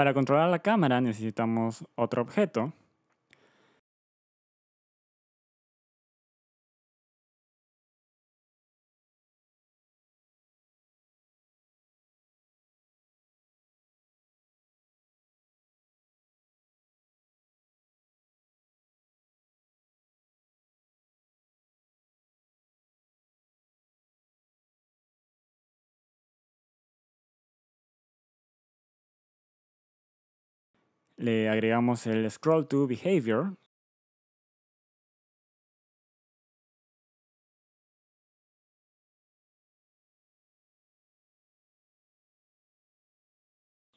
Para controlar la cámara necesitamos otro objeto. Le agregamos el scroll to behavior.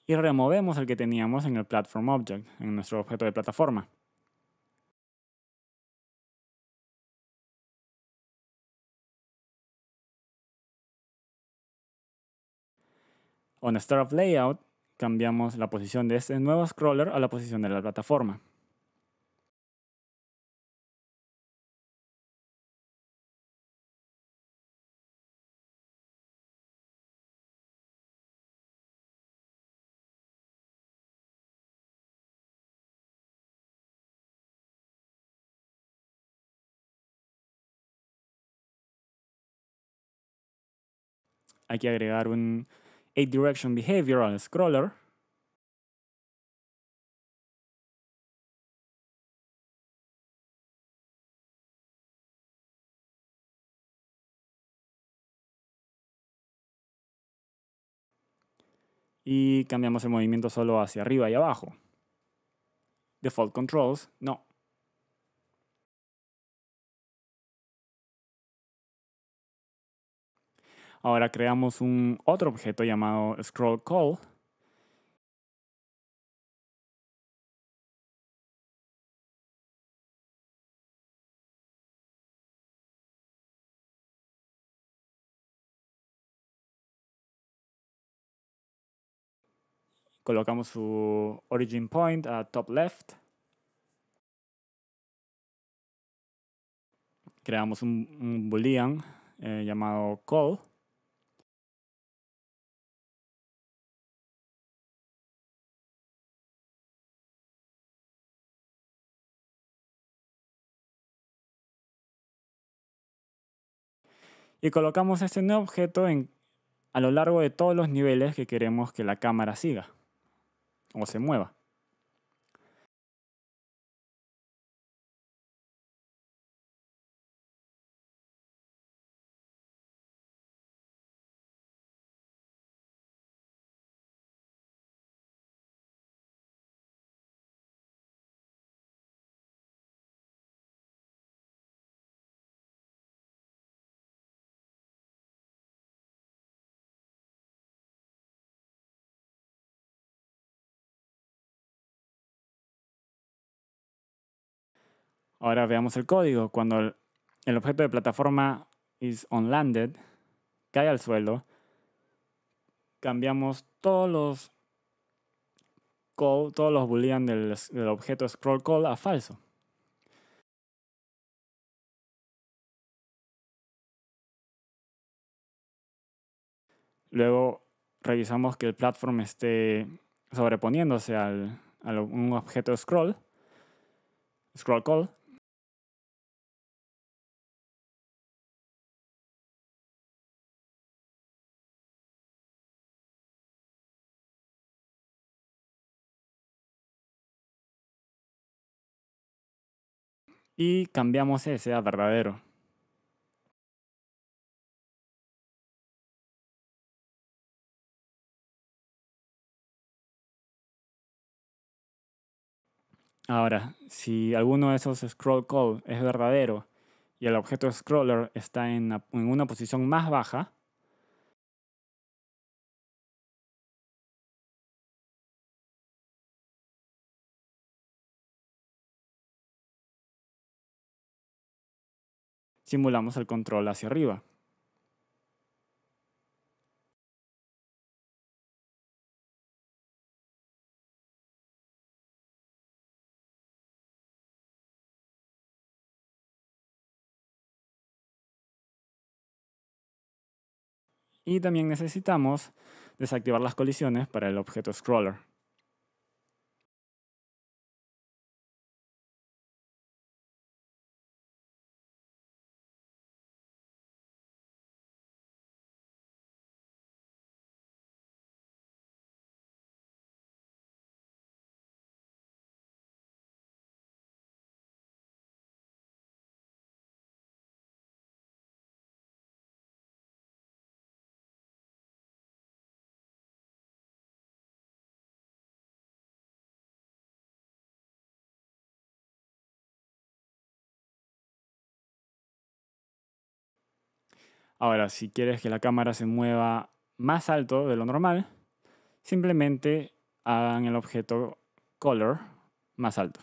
Y removemos el que teníamos en el platform object, en nuestro objeto de plataforma. On of Layout, cambiamos la posición de este nuevo scroller a la posición de la plataforma. Hay que agregar un 8 direction behavior al scroller. Y cambiamos el movimiento solo hacia arriba y abajo. Default controls, no. Ahora creamos un otro objeto llamado scroll call. Colocamos su origin point a top left. Creamos un, boolean eh, llamado call. Y colocamos este nuevo objeto en, a lo largo de todos los niveles que queremos que la cámara siga o se mueva. Ahora veamos el código. Cuando el, objeto de plataforma is on landed, cae al suelo, cambiamos todos los call, todos los boolean del, del objeto scroll call a falso. Luego revisamos que el platform esté sobreponiéndose al, a un objeto scroll, scroll call, y cambiamos ese a verdadero. Ahora, si alguno de esos scroll call es verdadero y el objeto scroller está en una posición más baja, simulamos el control hacia arriba. Y también necesitamos desactivar las colisiones para el objeto scroller. Ahora, si quieres que la cámara se mueva más alto de lo normal, simplemente hagan el objeto color más alto.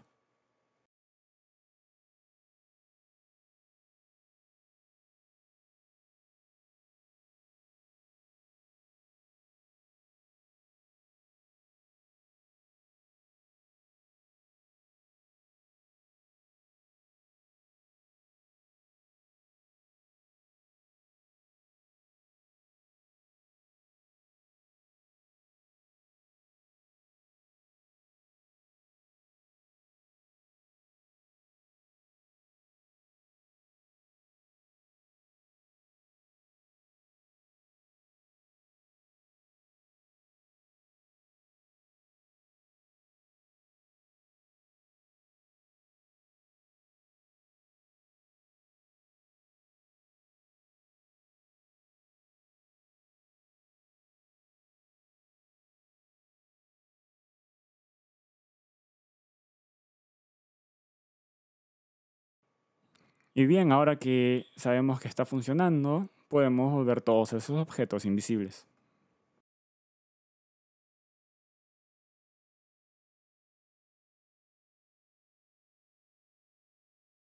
Y bien, ahora que sabemos que está funcionando, podemos volver todos esos objetos invisibles.